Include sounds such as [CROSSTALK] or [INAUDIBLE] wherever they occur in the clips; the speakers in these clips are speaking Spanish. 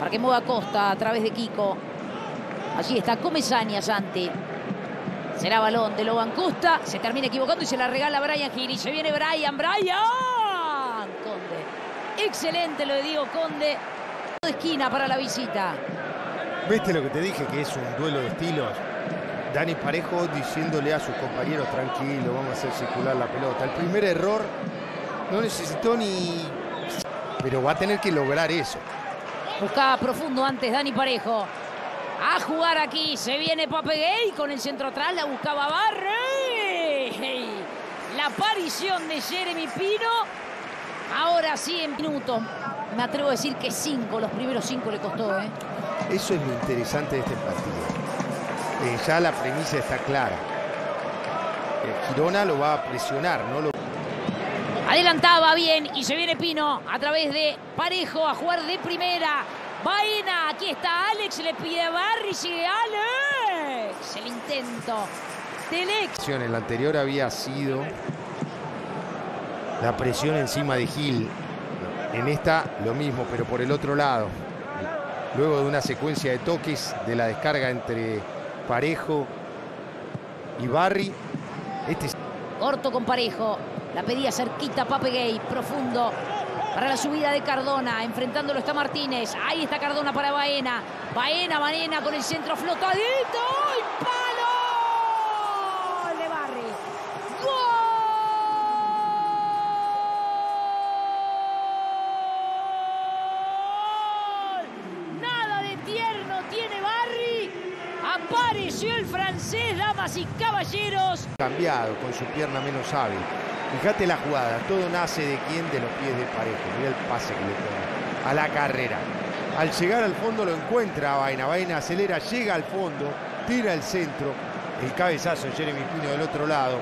para que mueva Costa a través de Kiko. Allí está Comesaña, Santi. Será balón de Loban Costa. Se termina equivocando y se la regala Brian Gil. Se viene Brian. Brian. Conde. Excelente lo de Diego Conde. De esquina para la visita. ¿Viste lo que te dije? Que es un duelo de estilos. Dani Parejo diciéndole a sus compañeros, tranquilo, vamos a hacer circular la pelota. El primer error no necesitó ni... Pero va a tener que lograr eso. Buscaba profundo antes Dani Parejo. A jugar aquí. Se viene Papegay con el centro atrás. La buscaba Barre. La aparición de Jeremy Pino. Ahora sí en minuto. Me atrevo a decir que cinco. Los primeros cinco le costó. ¿eh? Eso es lo interesante de este partido. Eh, ya la premisa está clara. Eh, Girona lo va a presionar, no lo... Adelantaba bien y se viene Pino a través de Parejo a jugar de primera. Baena, aquí está Alex, le pide a Barry, sigue Alex. El intento del ex. En el anterior había sido la presión encima de Gil. En esta lo mismo, pero por el otro lado. Luego de una secuencia de toques de la descarga entre Parejo y Barry. Este... Corto con Parejo. La pedía cerquita Papegay, profundo para la subida de Cardona. Enfrentándolo está Martínez. Ahí está Cardona para Baena. Baena, Baena con el centro flotadito. ¡Y palo! De Barry. ¡Gol! Nada de tierno tiene Barry. Apareció el francés, damas y caballeros. Cambiado con su pierna menos hábil. Fíjate la jugada, todo nace de quién, de los pies de Parejo. Mira el pase que le pone a la carrera. Al llegar al fondo lo encuentra a Vaina. Vaina acelera, llega al fondo, tira el centro. El cabezazo de Jeremy Pino del otro lado.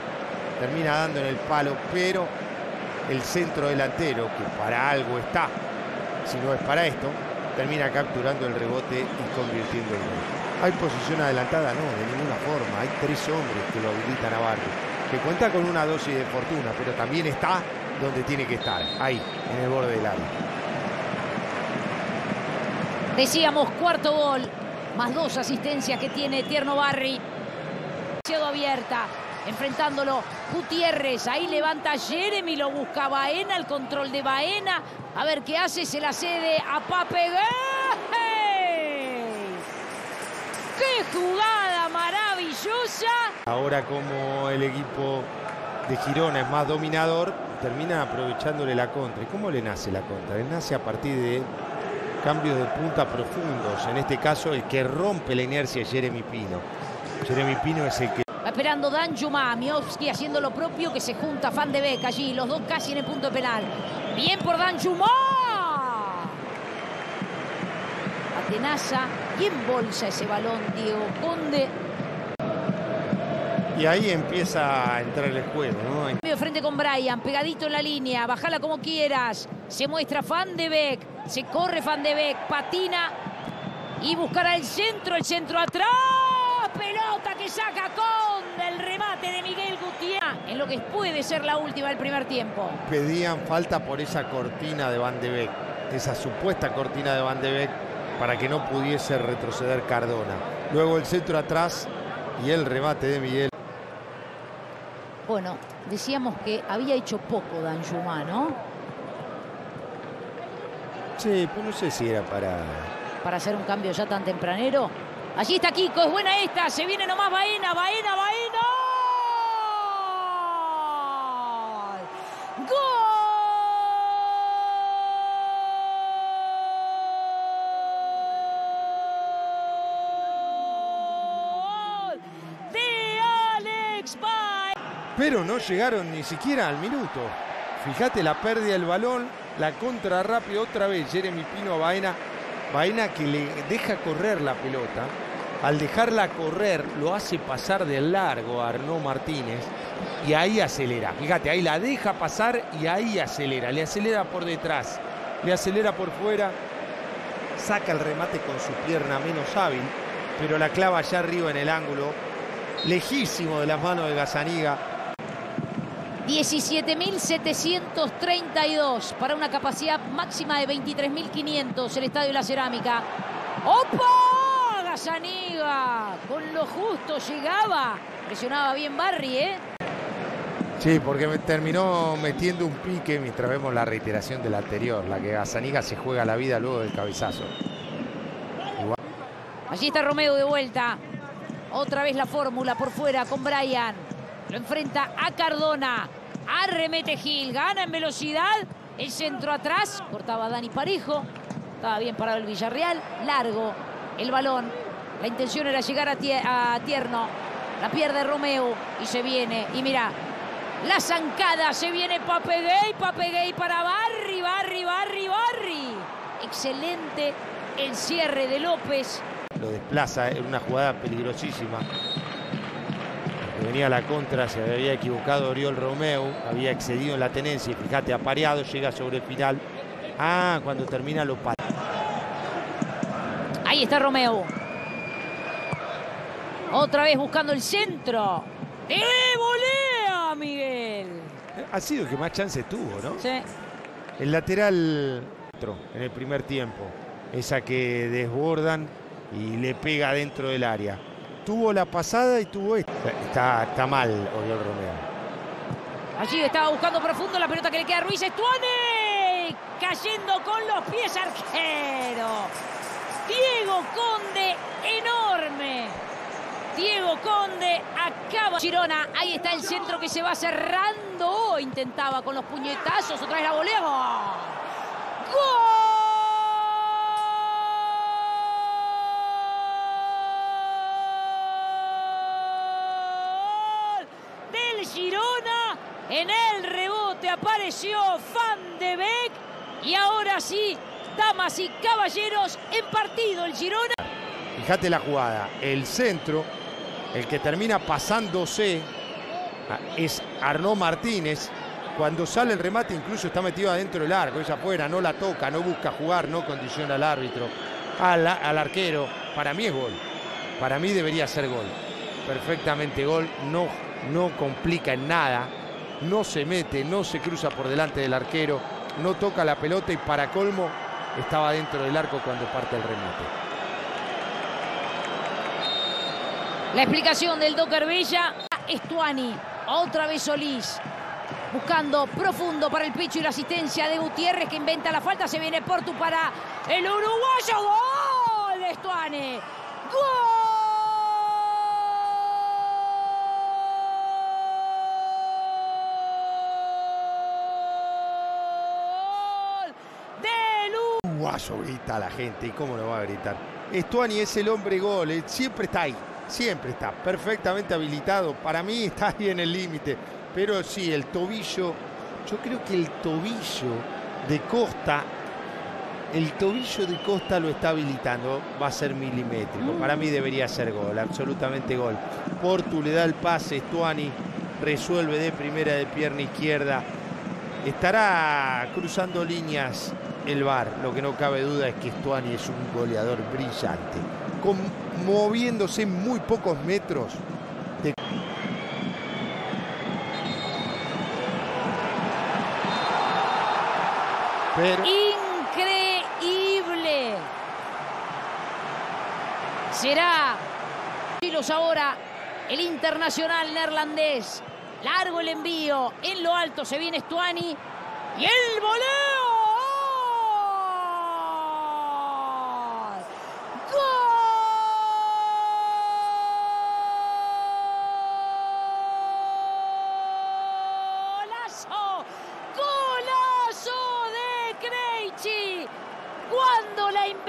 Termina dando en el palo, pero el centro delantero, que para algo está, si no es para esto, termina capturando el rebote y convirtiendo el gol. ¿Hay posición adelantada? No, de ninguna forma. Hay tres hombres que lo habilitan a Barrio que cuenta con una dosis de fortuna, pero también está donde tiene que estar, ahí, en el borde del área. Decíamos cuarto gol, más dos asistencias que tiene Tierno Barri. Demasiado abierta, enfrentándolo Gutiérrez, ahí levanta Jeremy, lo busca Baena, el control de Baena. A ver qué hace, se la cede a Pape ¡Qué jugada Ahora como el equipo de Girona es más dominador, termina aprovechándole la contra. ¿Y cómo le nace la contra? Le nace a partir de cambios de punta profundos. En este caso, el que rompe la inercia es Jeremy Pino. Jeremy Pino es el que... Va esperando Dan Juma, Miowski haciendo lo propio, que se junta Fan de Beck allí, los dos casi en el punto penal. Bien por Dan Juma. Atenaza y embolsa ese balón Diego Conde. Y ahí empieza a entrar el juego, ¿no? Medio frente con Brian, pegadito en la línea, bajala como quieras. Se muestra Fan de Beek, se corre Fan de Beek, patina y buscará el centro, el centro atrás. Pelota que saca con el remate de Miguel Gutiérrez en lo que puede ser la última del primer tiempo. Pedían falta por esa cortina de Van de Beek, esa supuesta cortina de Van de Beek para que no pudiese retroceder Cardona. Luego el centro atrás y el remate de Miguel. Bueno, decíamos que había hecho poco Dan Juma, ¿no? Sí, pues no sé si era para... Para hacer un cambio ya tan tempranero. Allí está Kiko, es buena esta, se viene nomás Baena, Baena, Baena. ¡Gol! De Alex Baena. Pero no llegaron ni siquiera al minuto. Fíjate la pérdida del balón, la contra rápido otra vez. Jeremy Pino a Baena. Baena que le deja correr la pelota. Al dejarla correr lo hace pasar de largo a Arnaud Martínez y ahí acelera. Fíjate, ahí la deja pasar y ahí acelera. Le acelera por detrás, le acelera por fuera. Saca el remate con su pierna menos hábil, pero la clava allá arriba en el ángulo. Lejísimo de las manos de Gazaniga. 17.732 para una capacidad máxima de 23.500 el Estadio de la Cerámica. ¡Opa! Gazaniga con lo justo llegaba. Presionaba bien Barry, ¿eh? Sí, porque me terminó metiendo un pique mientras vemos la reiteración de la anterior, la que Gazaniga se juega la vida luego del cabezazo. Allí está Romeo de vuelta. Otra vez la fórmula por fuera con Brian. Lo enfrenta a Cardona. Arremete Gil. Gana en velocidad. El centro atrás. Cortaba Dani Parejo. Estaba bien parado el Villarreal. Largo el balón. La intención era llegar a, Tierno. La pierde Romeo. Y se viene. Y mira. La zancada. Se viene Papeguey. Papeguey para Barri. Barri, Barri, Barri. Excelente el cierre de López. Lo desplaza en una jugada peligrosísima venía la contra, se había equivocado Oriol Romeo, había excedido en la tenencia y fíjate, apareado, llega sobre el final. Ah, cuando termina lo para. Ahí está Romeo. Otra vez buscando el centro. ¡Eh, volea, Miguel! Ha sido el que más chance tuvo, ¿no? Sí. El lateral en el primer tiempo. Esa que desbordan y le pega dentro del área tuvo la pasada y tuvo esta. Está, está mal Oriol Romeo. Allí estaba buscando profundo la pelota que le queda a Ruiz Estuane. Cayendo con los pies arquero. Diego Conde, enorme. Diego Conde acaba. Girona, ahí está el centro que se va cerrando. Intentaba con los puñetazos, otra vez la volea. Girona. En el rebote apareció Van de Beek. Y ahora sí, damas y caballeros, en partido el Girona. Fíjate la jugada. El centro, el que termina pasándose, ah, es Arnaud Martínez. Cuando sale el remate incluso está metido adentro del arco, es afuera, no la toca, no busca jugar, no condiciona al árbitro, al, al arquero. Para mí es gol. Para mí debería ser gol. Perfectamente gol. No no complica en nada, no se mete, no se cruza por delante del arquero, no toca la pelota y para colmo estaba dentro del arco cuando parte el remate. La explicación del Docker Bella, Estuani, otra vez Solís, buscando profundo para el pecho y la asistencia de Gutiérrez que inventa la falta, se viene Portu para el uruguayo, gol de Estuani, gol. Guaso grita la gente y cómo lo va a gritar. Estuani es el hombre gol, siempre está ahí, siempre está perfectamente habilitado. Para mí está [LAUGHS] ahí en el límite, pero sí, el tobillo, yo creo que el tobillo de Costa, el tobillo de Costa lo está habilitando, va a ser milimétrico. Para mí debería ser gol, absolutamente gol. Portu le da el pase, Estuani resuelve de primera de pierna izquierda. Estará cruzando líneas el VAR. Lo que no cabe duda es que Stuani es un goleador brillante, moviéndose muy pocos metros. Increíble. Será Kilos ahora el internacional neerlandés. Largo el envío. En lo alto se viene Stuani. Y el voleo.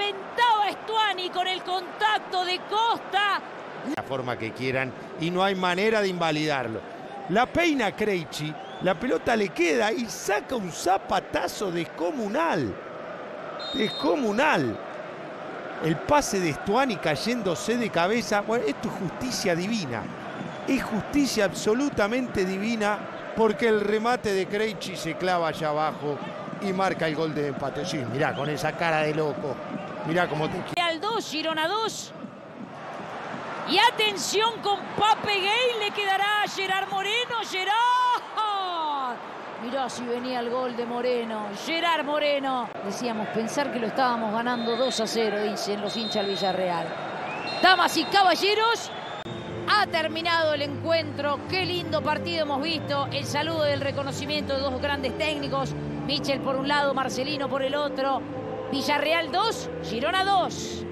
Cuando la inventaba Stuani con el contacto de Costa. La forma que quieran y no hay manera de invalidarlo. La peina Creichi, la pelota le queda y saca un zapatazo descomunal. Descomunal. El pase de Stuani cayéndose de cabeza. Bueno, esto es justicia divina. Es justicia absolutamente divina porque el remate de Creichi se clava allá abajo y marca el gol de empate. Sí, mirá, con esa cara de loco. Mirá cómo te... Al 2, Girona 2. Y atención con Pape Gay, le quedará a Gerard Moreno. Gerard. Mirá si venía el gol de Moreno. Gerard Moreno. Decíamos, pensar que lo estábamos ganando 2 a 0, dicen los hinchas del Villarreal. Damas y caballeros, ha terminado el encuentro. Qué lindo partido hemos visto. El saludo del reconocimiento de dos grandes técnicos. Michel por un lado, Marcelino por el otro. Villarreal 2, Girona 2.